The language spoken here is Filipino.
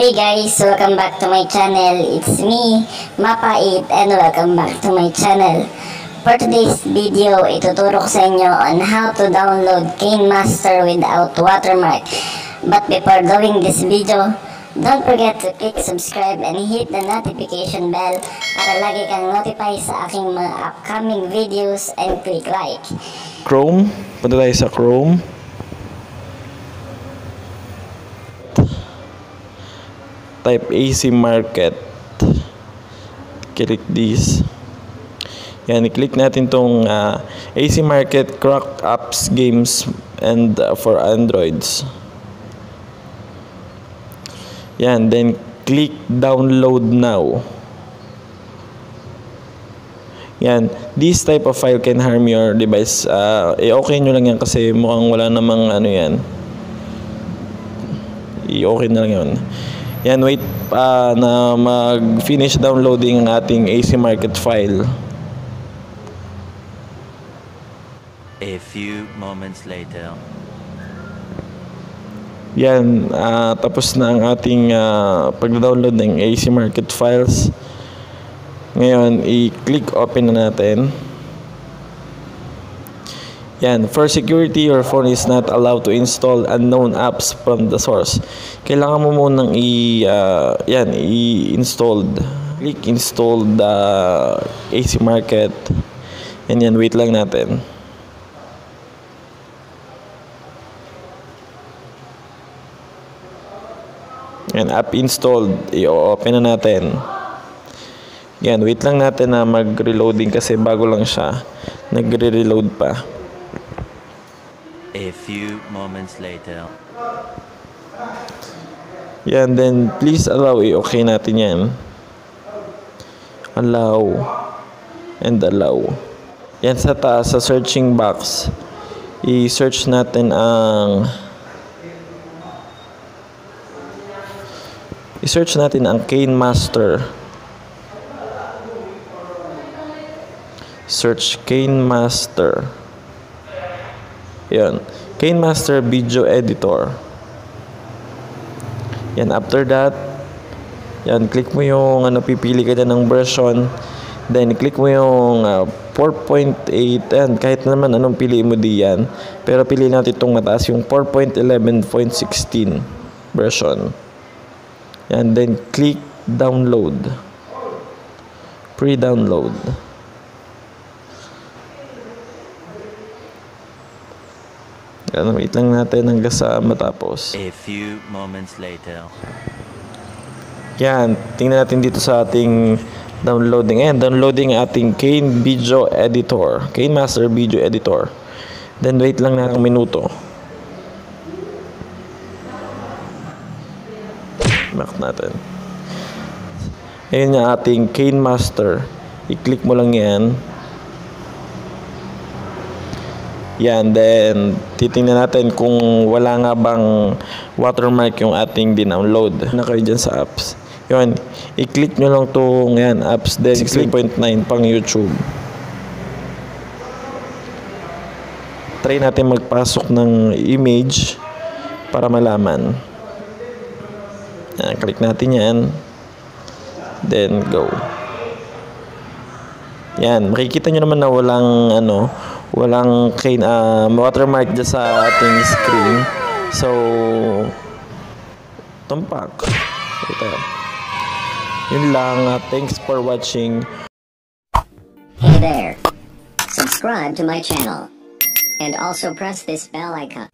Hey guys, welcome back to my channel. It's me, Mapa8 and welcome back to my channel. For today's video, ituturo ko sa inyo on how to download Cane Master without watermark. But before doing this video, don't forget to click subscribe and hit the notification bell para lagi kang notify sa aking mga upcoming videos and click like. Chrome. Punta tayo sa Chrome. Type AC Market. Click this. Yan, i-click natin tong ah, AC Market Crack Apps Games and ah, for Androids. Yan, then click download now. Yan, this type of file can harm your device. Ah, i-okay nyo lang yan kasi mukhang wala namang ano yan. I-okay na lang yun. Yan, wait ah, na mag-finish downloading ang ating AC Market file. A few moments later. Yan, ah, tapos na ang ating ah, pag-download ng AC Market files. Ngayon, i-click open na natin. Yan, for security, your phone is not allowed to install unknown apps from the source. Kailangan mo munang i, ah, yan, i-installed. Click install the AC Market. Yan yan, wait lang natin. Yan, app installed. I-open na natin. Yan, wait lang natin na mag-reloading kasi bago lang siya. Nagre-reload pa. A few moments later. Yan, then please allow. I-okay natin yan. Allow. And allow. Yan sa taas, sa searching box. I-search natin ang... I-search natin ang Cane Master. Search Cane Master. Yan. Cane Master Video Editor. Yan, after that, yan, click mo yung, ano, pipili ka ng version. Then, click mo yung ah, 4.8. Yan, kahit naman anong pili mo di yan. Pero pili natin itong mataas, yung 4.11.16 version. Yan, then click download. Pre-download. Yan, wait lang natin hanggang sa matapos. A few moments later. Yan, tingnan natin dito sa ating downloading. Ayan, downloading ating Kane Video Editor. Kane Master Video Editor. Then wait lang na ng minuto. Back natin. Ayan yung ating Kane Master. I-click mo lang yan. Yan, then titingnan natin kung wala nga bang watermark yung ating dinownload na kayo dyan sa apps. Yun, i-click nyo lang itong yan, apps then 16.9 pang YouTube. Try natin magpasok ng image para malaman. Yan, click natin yan. Then go. Yan, makikita nyo naman na walang ano, walang cane, um, watermark dyan sa ating screen. So, tumpak. Ito. Yun lang. Uh, thanks for watching. Hey there! Subscribe to my channel and also press this bell icon.